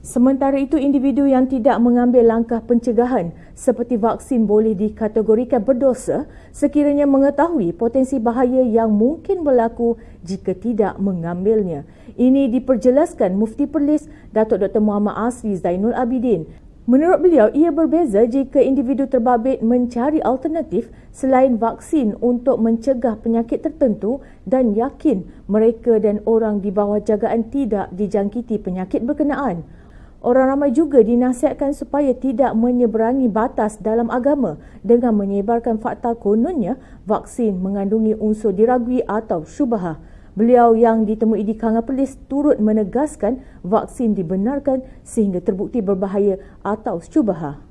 Sementara itu, individu yang tidak mengambil langkah pencegahan seperti vaksin boleh dikategorikan berdosa sekiranya mengetahui potensi bahaya yang mungkin berlaku jika tidak mengambilnya. Ini diperjelaskan Mufti Perlis Datuk Dr. Muhammad Asri Zainul Abidin Menurut beliau, ia berbeza jika individu terbabit mencari alternatif selain vaksin untuk mencegah penyakit tertentu dan yakin mereka dan orang di bawah jagaan tidak dijangkiti penyakit berkenaan. Orang ramai juga dinasihatkan supaya tidak menyeberangi batas dalam agama dengan menyebarkan fakta kononnya vaksin mengandungi unsur diragui atau syubahah. Beliau yang ditemui di Kangapelis turut menegaskan vaksin dibenarkan sehingga terbukti berbahaya atau syubahah.